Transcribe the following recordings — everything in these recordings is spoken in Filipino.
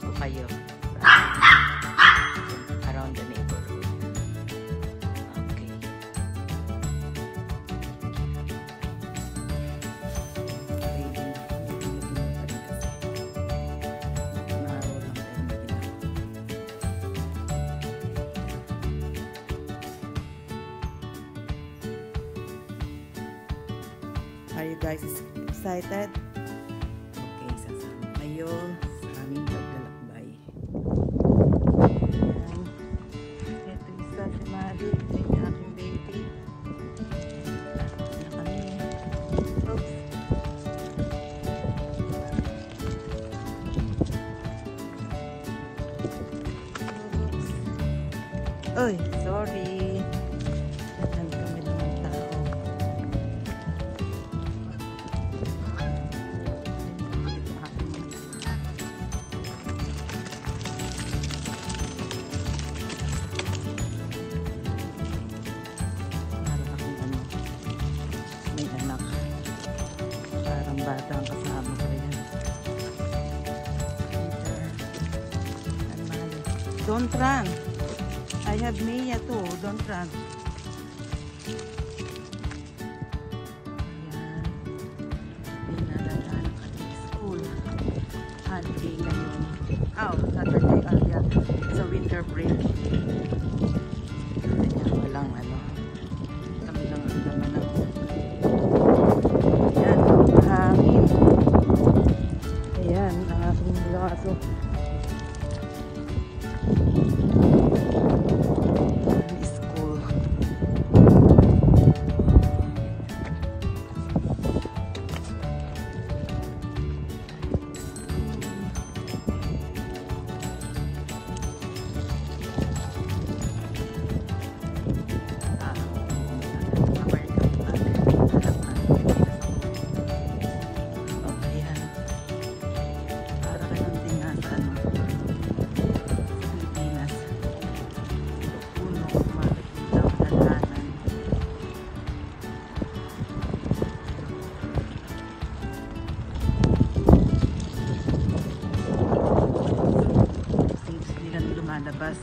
ko kayo around the neighborhood. Okay. Are you guys excited? Don't run. I have Mia too. Don't run. Ayan. Pinalagaan ka ng school. Holiday ngayon. Oh, Saturday. Oh. It's a winter break.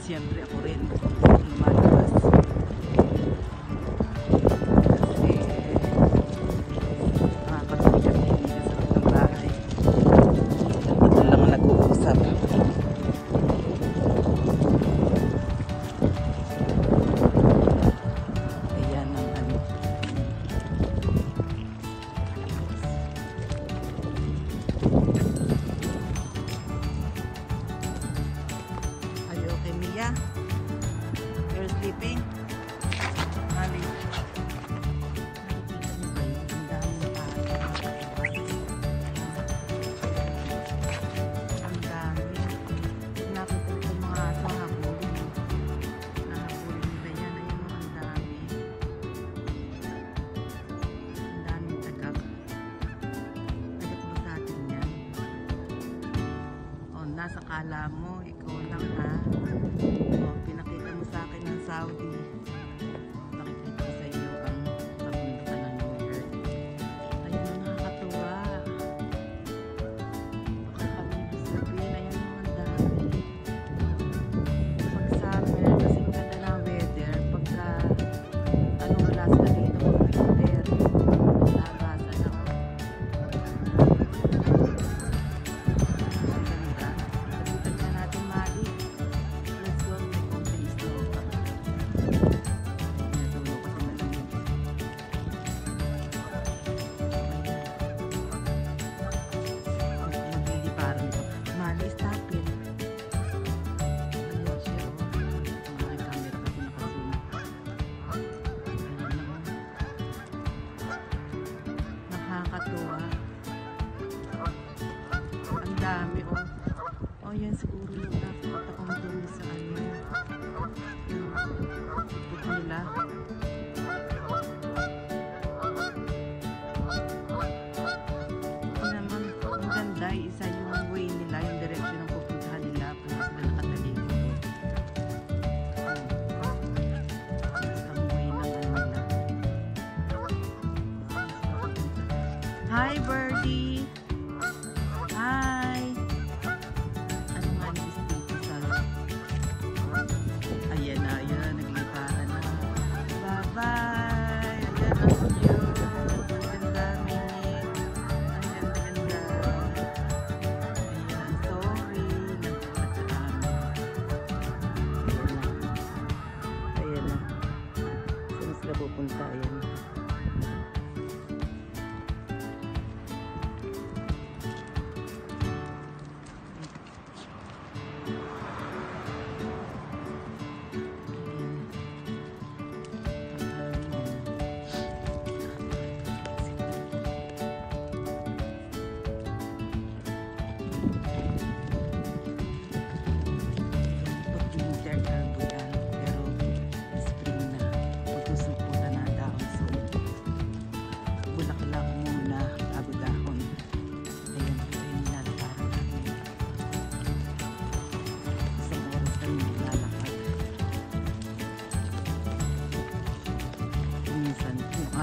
见不了。calamónico is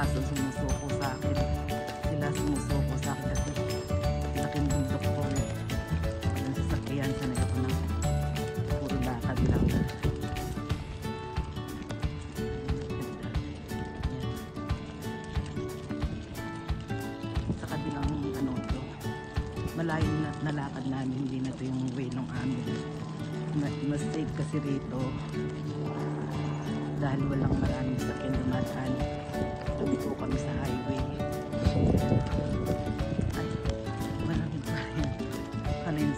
aso sumusuko sa akin. Sila sumusuko sa akin kasi laking bundok ko. eh. Yung sasakyan, sanay ako na puro lakad lang. Sa kabilang ano to, malayo na nalakad namin, hindi na to yung way ng amin. Ma- Mas safe kasi rito dahil walang maraming sakyan dumadaan. Tumiko kami sa highway. Ay, maraming pa rin. Pala yung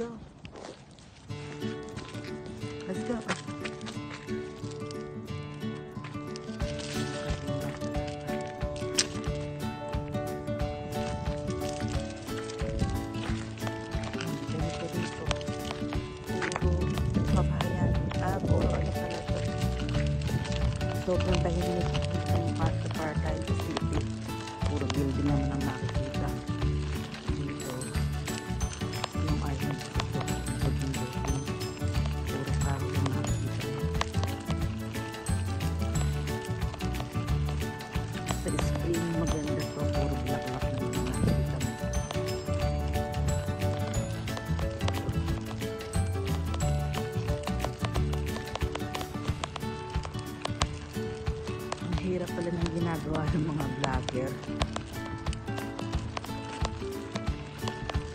go. Let's go. Ganito dito. Ng mga vlogger.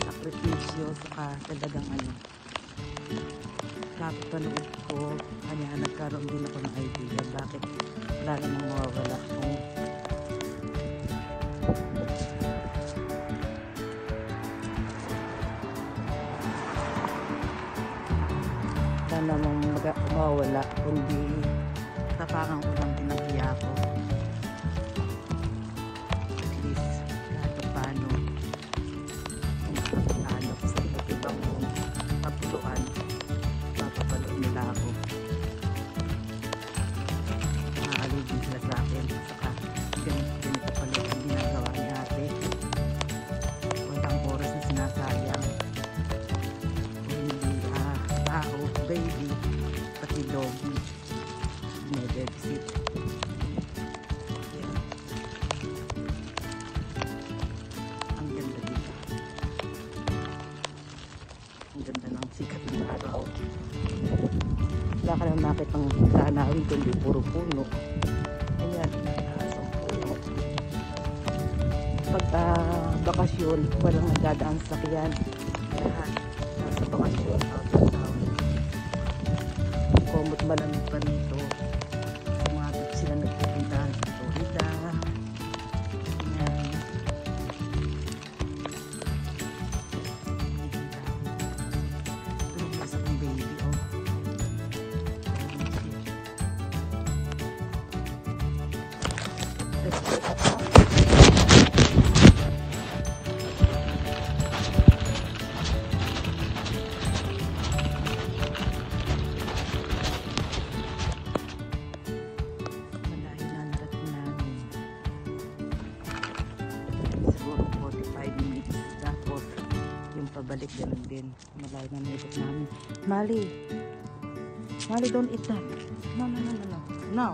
Sakripisyo, saka talagang ano. Kapanood ko, kanya nagkaroon din ako ng idea bakit wala namang mawawala kung wala namang mawawala kundi tapakan ko lang pinahiya ko. Tanawin kundi puro puno. Ayan, nakasang puno. Pagka bakasyon, walang nagdadaan sa sakyan. Lahat nasa bakasyon, out of town. Komot malamig pa. Din. Malayo na nilipot namin. Mali. Mali, don't eat that. No, no, no, no, no. No.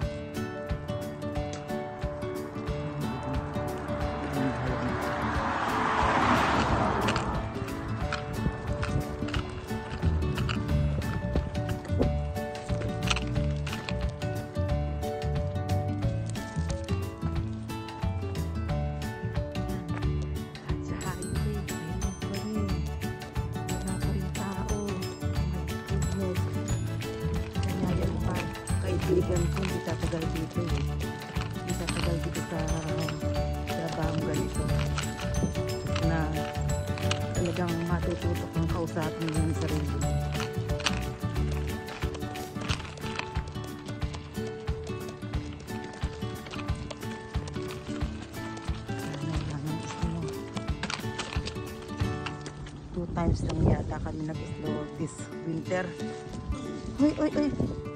Kaibigan ko, hindi tatagal dito eh. Hindi tatagal dito sa trabaho ganito. Na talagang matututo kang kausapin yung sarili mo. Times lang yata kami nag-snow this winter. Uy, uy, uy.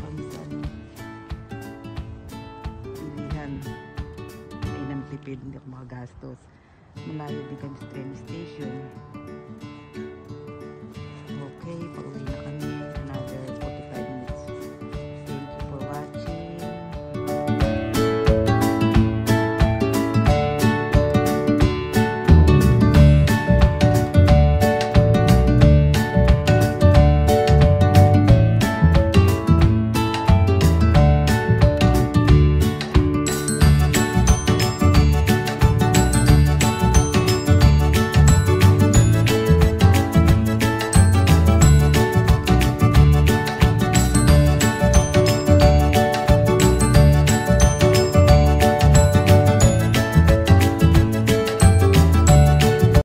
Kami sa ano, pilihan. Ay nang tipid, hindi ako makagastos. Malayo din kami sa train station.